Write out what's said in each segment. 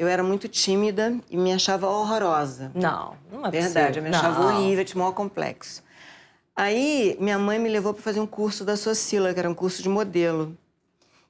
eu era muito tímida e me achava horrorosa. Não, não é Verdade, eu me achava não. horrível, tinha maior complexo. Aí, minha mãe me levou para fazer um curso da Socila, que era um curso de modelo.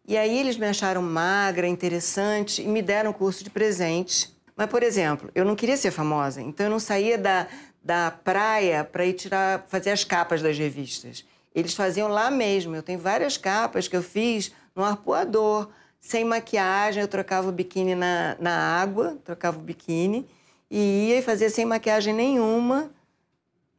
E aí, eles me acharam magra, interessante e me deram o curso de presente. Mas, por exemplo, eu não queria ser famosa, então eu não saía da, da praia para ir tirar, fazer as capas das revistas. Eles faziam lá mesmo. Eu tenho várias capas que eu fiz no arpoador, sem maquiagem. Eu trocava o biquíni na, na água, trocava o biquíni e ia e fazia sem maquiagem nenhuma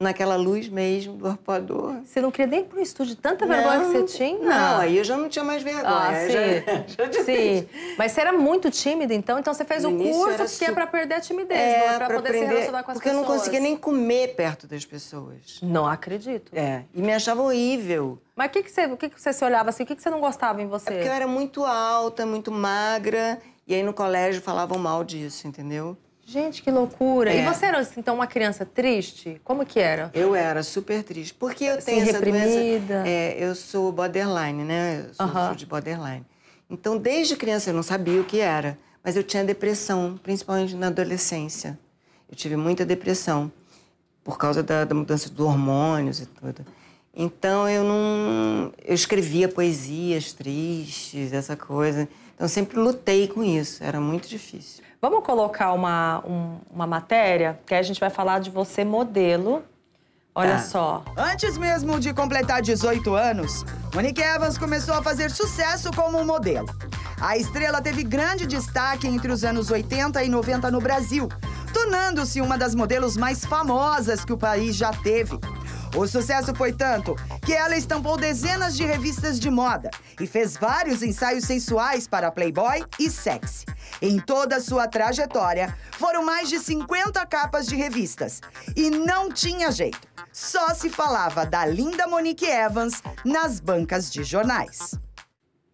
naquela luz mesmo do arpoador. Você não queria nem ir pro estúdio, tanta vergonha que você tinha? Não, aí eu já não tinha mais vergonha. Ah, sim. Já, já sim. Mas você era muito tímida, então? Então você fez No o curso porque é su- pra perder a timidez, É, não é pra, pra poder se aprender- relacionar com as Porque eu pessoas. não conseguia nem comer perto das pessoas. Não acredito. É, e me achava horrível. Mas o que, que, você, que, que você se olhava assim? O que, que você não gostava em você? É porque eu era muito alta, muito magra, e aí no colégio falavam mal disso, entendeu? Gente, que loucura. E É. você era, assim, então, uma criança triste? Como que era? Eu era super triste. Porque eu Assim, tenho essa reprimida? doença. É, eu sou borderline, né? Eu sou, sou de borderline. Então, desde criança eu não sabia o que era. Mas eu tinha depressão, principalmente na adolescência. Eu tive muita depressão por causa da, da mudança dos hormônios e tudo. Então eu não. Eu escrevia poesias tristes, essa coisa. Então eu sempre lutei com isso. Era muito difícil. Vamos colocar uma, um- uma matéria, que a gente vai falar de você modelo. Olha Tá. só. Antes mesmo de completar 18 anos, Monique Evans começou a fazer sucesso como modelo. A estrela teve grande destaque entre os anos 80 e 90 no Brasil, tornando-se uma das modelos mais famosas que o país já teve. O sucesso foi tanto que ela estampou dezenas de revistas de moda e fez vários ensaios sensuais para Playboy e Sexy. Em toda a sua trajetória, foram mais de 50 capas de revistas. E não tinha jeito. Só se falava da linda Monique Evans nas bancas de jornais.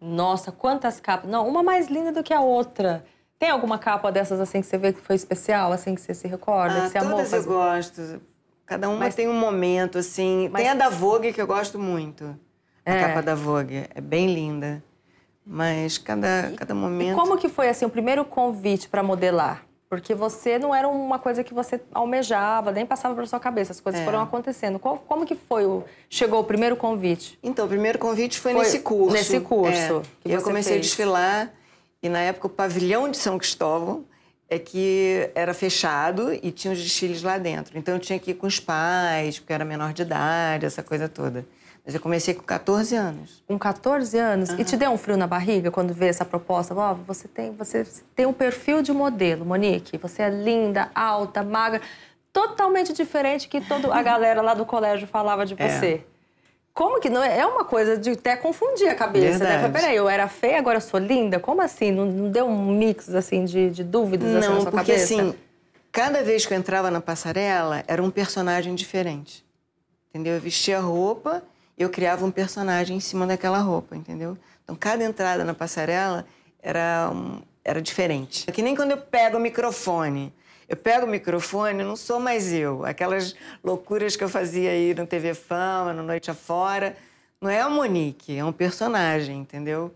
Nossa, quantas capas. Não, uma mais linda do que a outra. Tem alguma capa dessas assim que você vê que foi especial, assim, que você se recorda, Ah, que você amou todas eu gosto. Cada uma Mas- tem um momento, assim. Mas- Tem a da Vogue que eu gosto muito. A É. capa da Vogue. É bem linda. Mas cada, cada E momento. como que foi assim o primeiro convite para modelar? Porque você não era uma coisa que você almejava, nem passava pela sua cabeça, as coisas É. foram acontecendo. Qual- como que foi o chegou o primeiro convite? Então, o primeiro convite foi, Foi nesse curso. nesse curso É. que E eu comecei fez. a desfilar. E na época o pavilhão de São Cristóvão é que era fechado e tinha os desfiles lá dentro. Então eu tinha que ir com os pais, porque eu era menor de idade, essa coisa toda. Mas eu comecei com 14 anos. Com 14 anos, e te deu um frio na barriga quando vê essa proposta? Ó, você tem, você tem um perfil de modelo, Monique. Você é linda, alta, magra, totalmente diferente que toda a galera lá do colégio falava de É. Como que não é? É uma coisa de até confundir a cabeça, né? Verdade. Falei, Peraí, eu era feia, agora eu sou linda? Como assim? Não, não deu um mix assim de, de dúvidas assim, na Não, sua porque cabeça? assim, cada vez que eu entrava na passarela, era um personagem diferente. Entendeu? Eu vestia a roupa, eu criava um personagem em cima daquela roupa, entendeu? Então, cada entrada na passarela era, um- era diferente. É que nem quando eu pego o microfone. Eu pego o microfone, não sou mais eu. Aquelas loucuras que eu fazia aí no TV Fama, no Noite Afora. Não é a Monique, é um personagem, entendeu?